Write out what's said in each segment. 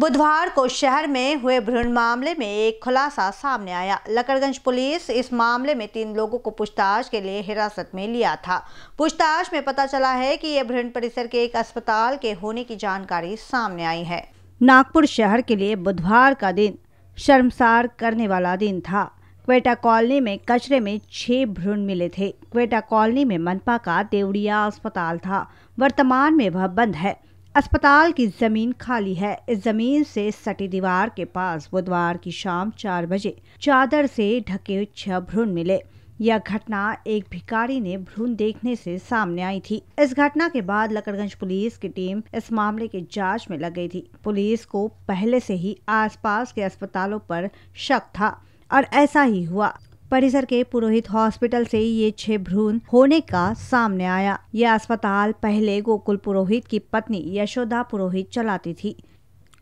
बुधवार को शहर में हुए भ्रूण मामले में एक खुलासा सामने आया। लकड़गंज पुलिस इस मामले में तीन लोगों को पूछताछ के लिए हिरासत में लिया था। पूछताछ में पता चला है कि ये भ्रूण परिसर के एक अस्पताल के होने की जानकारी सामने आई है। नागपुर शहर के लिए बुधवार का दिन शर्मसार करने वाला दिन था। क्वेटा कॉलोनी में कचरे में छह भ्रूण मिले थे। क्वेटा कॉलोनी में मनपा का देवड़िया अस्पताल था। वर्तमान में वह बंद है। अस्पताल की ज़मीन खाली है। इस ज़मीन से सटी दीवार के पास बुधवार की शाम चार बजे चादर से ढके छह भ्रूण मिले। यह घटना एक भिखारी ने भ्रूण देखने से सामने आई थी। इस घटना के बाद लकड़गंज पुलिस की टीम इस मामले की जाँच में लग गई थी। पुलिस को पहले से ही आसपास के अस्पतालों पर शक था और ऐसा ही हुआ। परिसर के पुरोहित हॉस्पिटल से ये छह भ्रूण होने का सामने आया। यह अस्पताल पहले गोकुल पुरोहित की पत्नी यशोदा पुरोहित चलाती थी।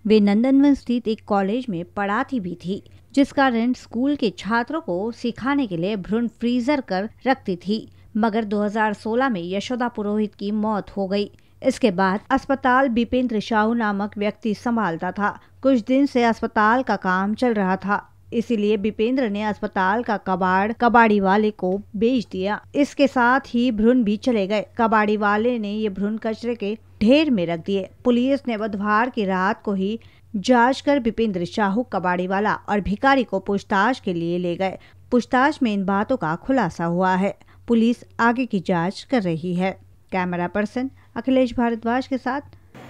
वे नंदनवन स्थित एक कॉलेज में पढ़ाती भी थी, जिस कारण स्कूल के छात्रों को सिखाने के लिए भ्रूण फ्रीजर कर रखती थी। मगर 2016 में यशोदा पुरोहित की मौत हो गई। इसके बाद अस्पताल बिपेंद्र शाहू नामक व्यक्ति संभालता था। कुछ दिन से अस्पताल का काम चल रहा था। इसीलिए बिपेंद्र ने अस्पताल का कबाड़, कबाड़ी वाले को बेच दिया। इसके साथ ही भ्रूण भी चले गए। कबाड़ी वाले ने ये भ्रूण कचरे के ढेर में रख दिए। पुलिस ने बुधवार की रात को ही जाँच कर बिपेंद्र शाहू कबाड़ी वाला और भिकारी को पूछताछ के लिए ले गए। पूछताछ में इन बातों का खुलासा हुआ है। पुलिस आगे की जाँच कर रही है। कैमरा पर्सन अखिलेश भारद्वाज के साथ।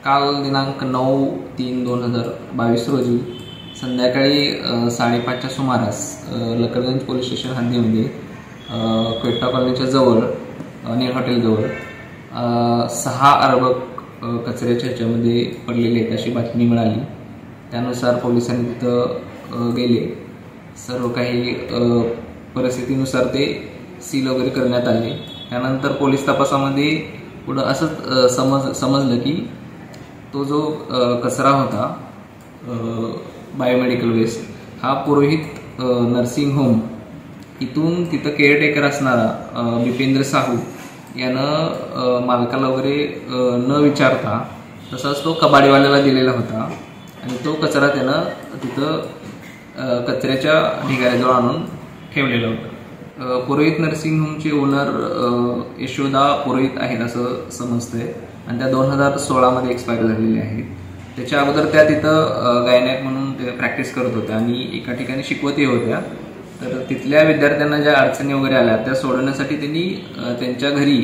काल दिनांक नऊ तीन दोन हज़ार बावीस रोजी संध्याकाळी साडेपाचच्या सुमारास लकडगंज पोलीस स्टेशन हद्दीमध्ये क्वेटा कॉलनीच्या जवळ नेर हॉटेलजवळ सहा अर्बक कचऱ्याच्या ह्याच्यामध्ये पडलेले आहेत अशी बातमी मिळाली. त्यानुसार पोलिसांनी तिथं गेले. सर्व काही परिस्थितीनुसार ते सील वगैरे करण्यात आले. त्यानंतर पोलीस तपासामध्ये पुढं असंच समज समजलं की तो जो कचरा होता बायोमेडिकल वेस्ट हा पुरोहित नर्सिंग होम इथून तिथं केअरटेकर असणारा बिपेंद्र साहू यानं मालकाला वगैरे न विचारता तसाच तो कबाडीवाल्याला दिलेला होता. आणि तो कचरा त्यानं तिथं कचऱ्याच्या ढिगाऱ्याजवळ आणून ठेवलेला होता. पुरोहित नर्सिंग होमचे ओनर यशोदा पुरोहित आहेत असं समजतंय. आणि त्या दोन हजार सोळामध्ये एक्सपायर झालेल्या आहेत. त्याच्या अगोदर त्या तिथं गायनायक म्हणून प्रॅक्टिस करत होत्या आणि एका ठिकाणी शिकवतही होत्या. तर तिथल्या विद्यार्थ्यांना ज्या अडचणी वगैरे आल्या त्या सोडवण्यासाठी त्यांनी त्यांच्या घरी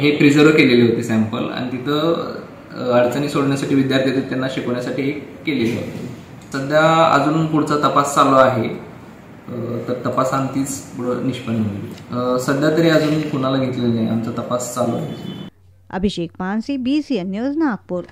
हे प्रिझर्व केलेले होते सॅम्पल आणि तिथं अडचणी सोडण्यासाठी विद्यार्थी त्यांना शिकवण्यासाठी हे केलेले होते. सध्या अजून पुढचा तपास चालू आहे. तर तपासांतीच पुढं निष्पन्न होईल. सध्या तरी अजून कुणाला घेतलेलं नाही आमचा तपास चालू आहे. Abhishek Mansi B C N news Nagpur.